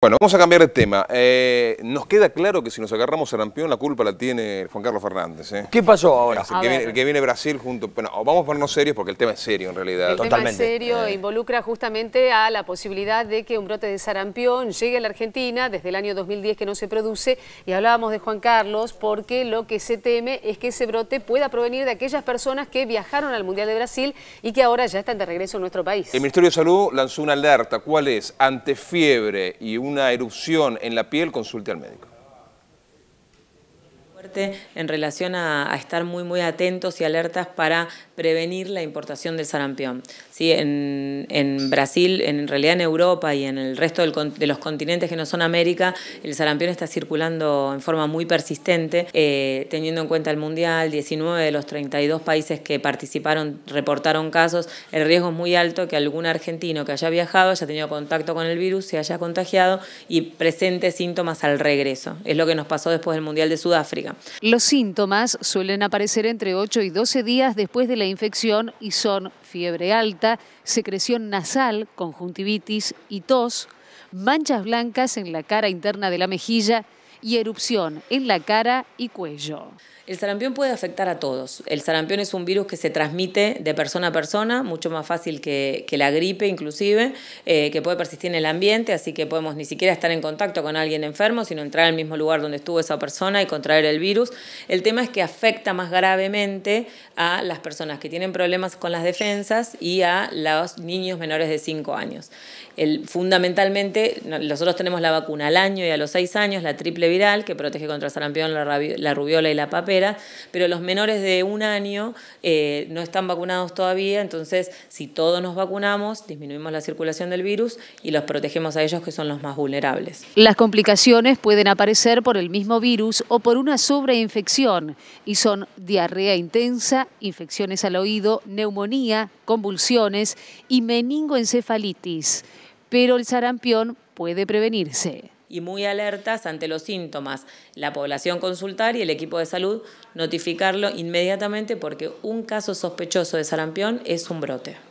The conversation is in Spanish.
Bueno, vamos a cambiar de tema. Eh, nos queda claro que si nos agarramos sarampión, la culpa la tiene Juan Carlos Fernández. ¿eh? ¿Qué pasó ahora? El, que viene, el que viene Brasil junto... Bueno, vamos a ponernos serios porque el tema es serio en realidad. El tema es serio e involucra justamente a la posibilidad de que un brote de sarampión llegue a la Argentina desde el año 2010 que no se produce y hablábamos de Juan Carlos porque lo que se teme es que ese brote pueda provenir de aquellas personas que viajaron al Mundial de Brasil y que ahora ya están de regreso en nuestro país. El Ministerio de Salud lanzó una alerta. ¿Cuál es? Ante fiebre y un una erupción en la piel, consulte al médico en relación a, estar muy muy atentos y alertas para prevenir la importación del sarampión. ¿Sí? En, Brasil, en realidad en Europa y en el resto de los continentes que no son América, el sarampión está circulando en forma muy persistente, eh, teniendo en cuenta el Mundial, 19 de los 32 países que participaron reportaron casos, el riesgo es muy alto que algún argentino que haya viajado haya tenido contacto con el virus, se haya contagiado y presente síntomas al regreso. Es lo que nos pasó después del Mundial de Sudáfrica. Los síntomas suelen aparecer entre 8 y 12 días después de la infección y son fiebre alta, secreción nasal, conjuntivitis y tos, manchas blancas en la cara interna de la mejilla y erupción en la cara y cuello. El sarampión puede afectar a todos. El sarampión es un virus que se transmite de persona a persona, mucho más fácil que, la gripe inclusive, eh, que puede persistir en el ambiente, así que podemos ni siquiera estar en contacto con alguien enfermo, sino entrar al mismo lugar donde estuvo esa persona y contraer el virus. El tema es que afecta más gravemente a las personas que tienen problemas con las defensas y a los niños menores de 5 años. Fundamentalmente, nosotros tenemos la vacuna al año y a los 6 años, la triple viral, que protege contra el sarampión, la, la rubiola y la papel pero los menores de un año eh, no están vacunados todavía, entonces si todos nos vacunamos, disminuimos la circulación del virus y los protegemos a ellos que son los más vulnerables. Las complicaciones pueden aparecer por el mismo virus o por una sobreinfección y son diarrea intensa, infecciones al oído, neumonía, convulsiones y meningoencefalitis. Pero el sarampión puede prevenirse y muy alertas ante los síntomas. La población consultar y el equipo de salud notificarlo inmediatamente porque un caso sospechoso de sarampión es un brote.